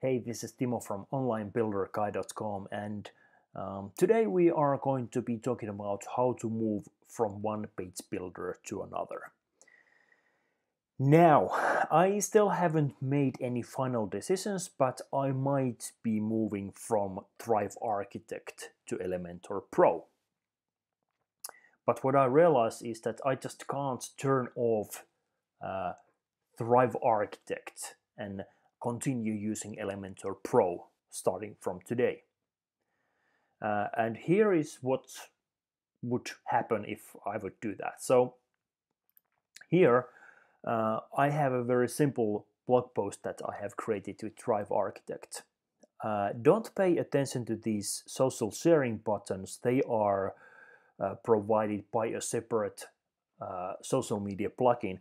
Hey, this is Timo from OnlineBuilderGuy.com, and um, today we are going to be talking about how to move from one page builder to another. Now, I still haven't made any final decisions, but I might be moving from Thrive Architect to Elementor Pro. But what I realize is that I just can't turn off uh, Thrive Architect and continue using Elementor Pro starting from today. Uh, and here is what would happen if I would do that. So here uh, I have a very simple blog post that I have created with Thrive Architect. Uh, don't pay attention to these social sharing buttons. They are uh, provided by a separate uh, social media plugin.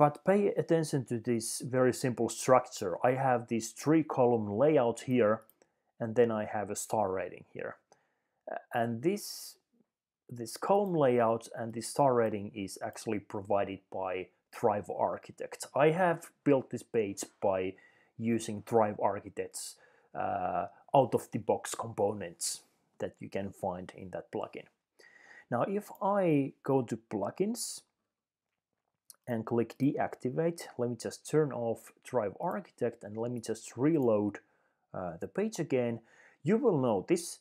But pay attention to this very simple structure. I have this three column layout here, and then I have a star rating here. And this, this column layout and this star rating is actually provided by Thrive Architect. I have built this page by using Thrive Architect's uh, out-of-the-box components that you can find in that plugin. Now, if I go to plugins and click deactivate. Let me just turn off Thrive Architect and let me just reload uh, the page again. You will notice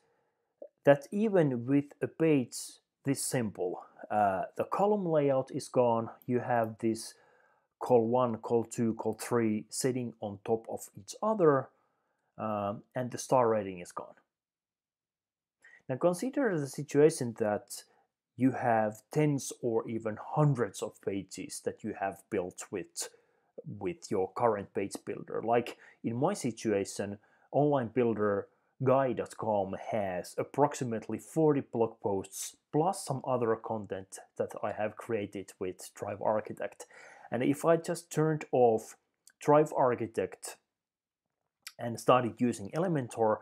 that even with a page this simple, uh, the column layout is gone. You have this call 1, call 2, call 3 sitting on top of each other um, and the star rating is gone. Now consider the situation that you have tens or even hundreds of pages that you have built with with your current page builder. Like in my situation, onlinebuilderguy.com has approximately 40 blog posts plus some other content that I have created with Thrive Architect. And if I just turned off Thrive Architect and started using Elementor,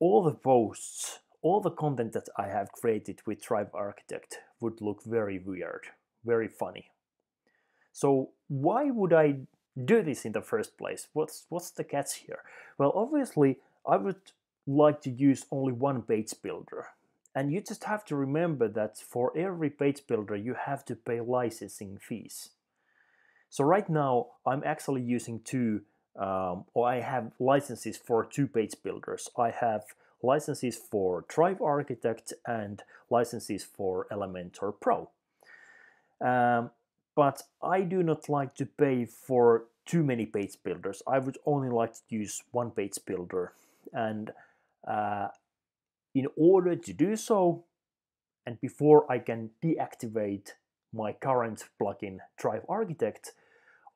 all the posts all the content that I have created with Thrive Architect would look very weird, very funny. So why would I do this in the first place? What's what's the catch here? Well, obviously, I would like to use only one page builder. And you just have to remember that for every page builder, you have to pay licensing fees. So right now, I'm actually using two, um, or I have licenses for two page builders. I have licenses for Thrive Architect and licenses for Elementor Pro. Um, but I do not like to pay for too many page builders. I would only like to use one page builder. And uh, in order to do so, and before I can deactivate my current plugin Thrive Architect,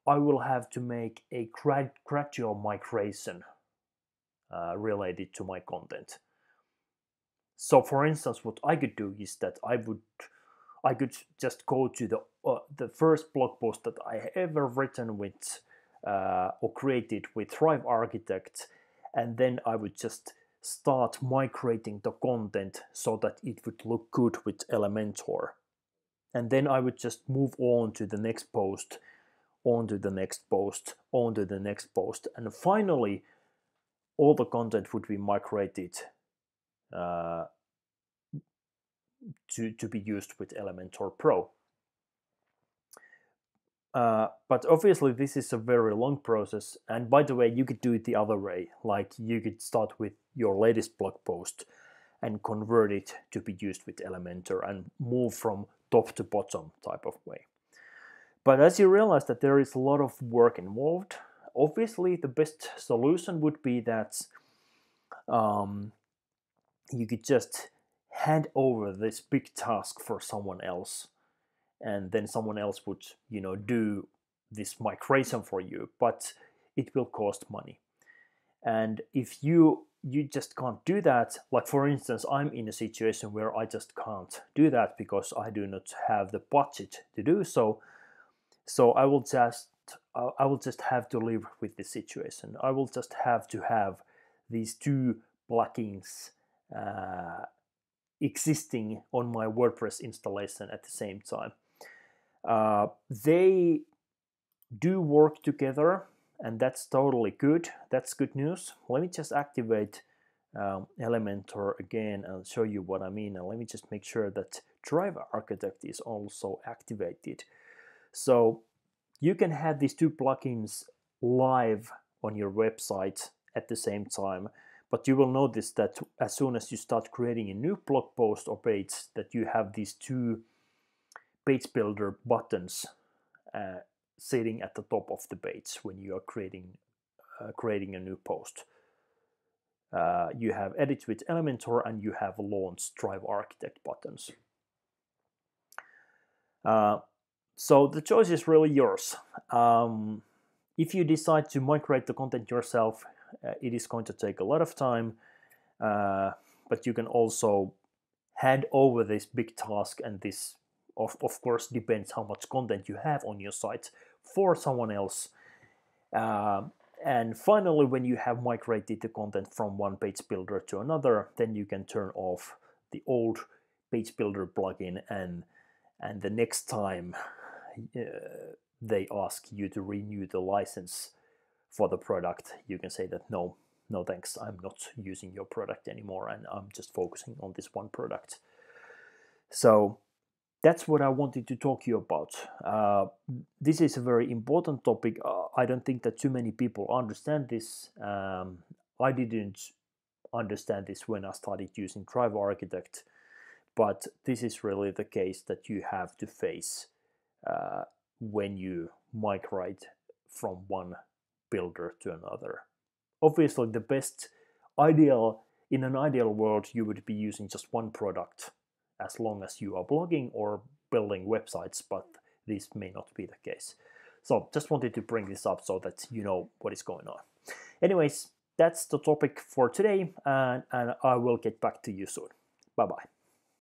I will have to make a grad gradual migration uh, related to my content. So, for instance, what I could do is that I would I could just go to the uh, the first blog post that I ever written with uh, or created with Thrive Architect, and then I would just start migrating the content so that it would look good with Elementor. And then I would just move on to the next post, on to the next post, on to the next post, and finally all the content would be migrated uh, to, to be used with Elementor Pro. Uh, but obviously this is a very long process and by the way you could do it the other way like you could start with your latest blog post and convert it to be used with Elementor and move from top to bottom type of way. But as you realize that there is a lot of work involved, obviously the best solution would be that um, you could just hand over this big task for someone else and then someone else would you know do this migration for you but it will cost money. And if you you just can't do that like for instance i'm in a situation where i just can't do that because i do not have the budget to do so. So i will just I will just have to live with this situation. I will just have to have these two plugins uh, existing on my WordPress installation at the same time. Uh, they do work together and that's totally good. That's good news. Let me just activate um, Elementor again and show you what I mean. And let me just make sure that Thrive Architect is also activated. So you can have these two plugins live on your website at the same time. But you will notice that as soon as you start creating a new blog post or page, that you have these two page builder buttons uh, sitting at the top of the page when you are creating uh, creating a new post. Uh, you have Edit with Elementor and you have Launch Thrive Architect buttons. So the choice is really yours. Um, if you decide to migrate the content yourself, uh, it is going to take a lot of time, uh, but you can also hand over this big task and this of, of course depends how much content you have on your site for someone else. Uh, and finally, when you have migrated the content from one page builder to another, then you can turn off the old page builder plugin and and the next time they ask you to renew the license for the product, you can say that no, no thanks, I'm not using your product anymore and I'm just focusing on this one product. So that's what I wanted to talk to you about. Uh, this is a very important topic. Uh, I don't think that too many people understand this. Um, I didn't understand this when I started using Thrive Architect, but this is really the case that you have to face uh, when you migrate from one builder to another. Obviously, the best ideal in an ideal world, you would be using just one product as long as you are blogging or building websites, but this may not be the case. So just wanted to bring this up so that you know what is going on. Anyways, that's the topic for today, and, and I will get back to you soon. Bye bye.